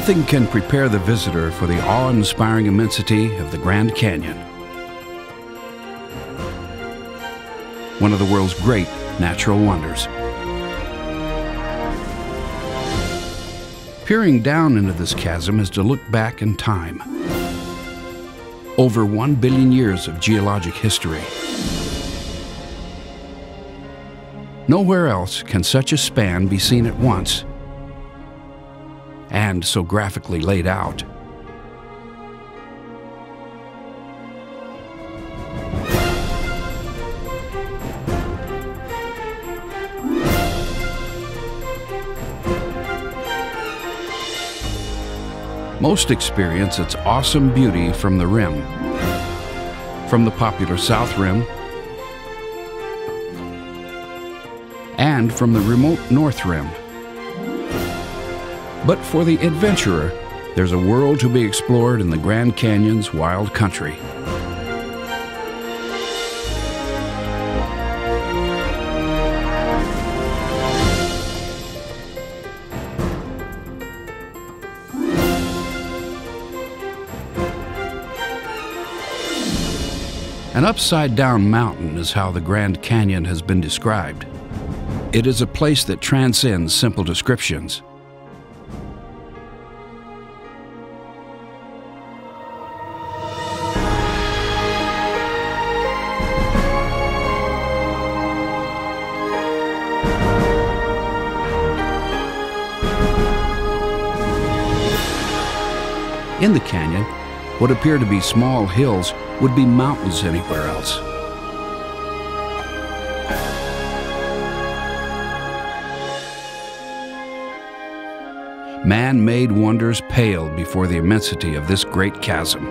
Nothing can prepare the visitor for the awe-inspiring immensity of the Grand Canyon. One of the world's great natural wonders. Peering down into this chasm is to look back in time. Over one billion years of geologic history. Nowhere else can such a span be seen at once and so graphically laid out. Most experience its awesome beauty from the rim, from the popular South Rim, and from the remote North Rim. But for the adventurer, there's a world to be explored in the Grand Canyon's wild country. An upside down mountain is how the Grand Canyon has been described. It is a place that transcends simple descriptions. In the canyon, what appear to be small hills would be mountains anywhere else. Man-made wonders pale before the immensity of this great chasm.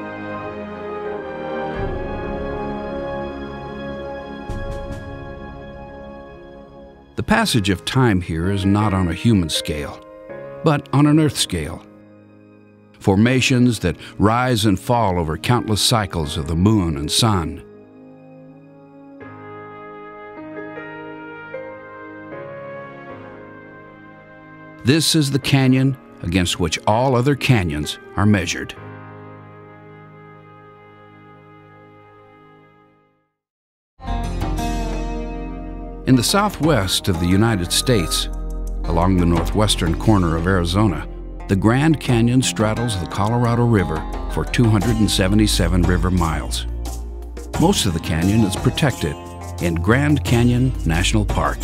The passage of time here is not on a human scale, but on an earth scale formations that rise and fall over countless cycles of the moon and sun. This is the canyon against which all other canyons are measured. In the southwest of the United States, along the northwestern corner of Arizona, the Grand Canyon straddles the Colorado River for 277 river miles. Most of the canyon is protected in Grand Canyon National Park.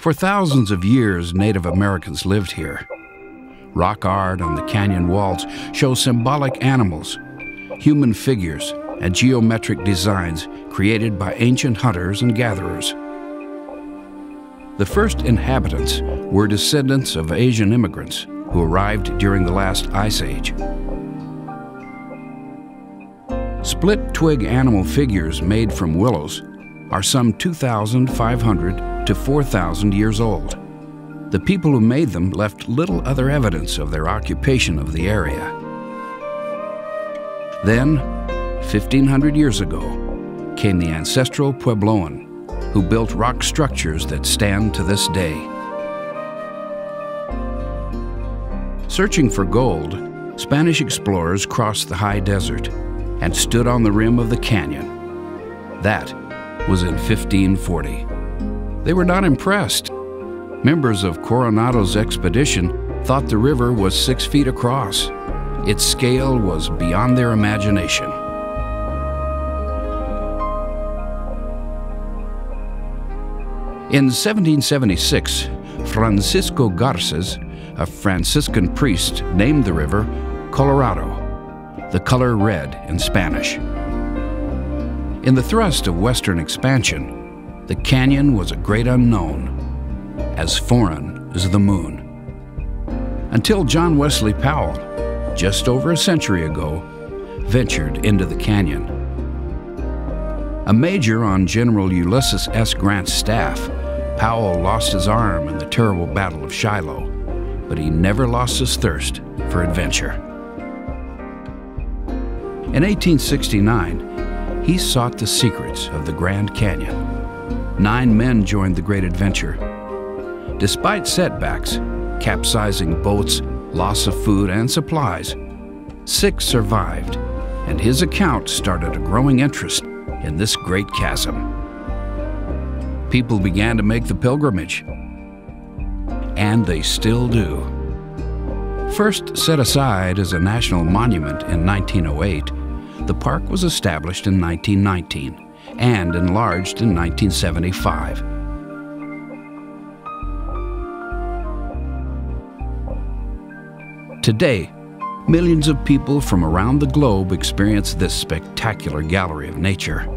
For thousands of years, Native Americans lived here. Rock art on the canyon walls shows symbolic animals, human figures, and geometric designs created by ancient hunters and gatherers. The first inhabitants were descendants of Asian immigrants who arrived during the last ice age. Split twig animal figures made from willows are some 2,500 to 4,000 years old. The people who made them left little other evidence of their occupation of the area. Then, 1,500 years ago, came the ancestral Puebloan, who built rock structures that stand to this day. Searching for gold, Spanish explorers crossed the high desert and stood on the rim of the canyon. That was in 1540. They were not impressed. Members of Coronado's expedition thought the river was six feet across. Its scale was beyond their imagination. In 1776, Francisco Garces, a Franciscan priest, named the river Colorado, the color red in Spanish. In the thrust of Western expansion, the canyon was a great unknown, as foreign as the moon. Until John Wesley Powell, just over a century ago, ventured into the canyon. A major on General Ulysses S. Grant's staff, Powell lost his arm in the terrible Battle of Shiloh, but he never lost his thirst for adventure. In 1869, he sought the secrets of the Grand Canyon. Nine men joined the great adventure. Despite setbacks, capsizing boats, loss of food and supplies, six survived, and his account started a growing interest in this great chasm. People began to make the pilgrimage, and they still do. First set aside as a national monument in 1908, the park was established in 1919 and enlarged in 1975. Today, millions of people from around the globe experience this spectacular gallery of nature.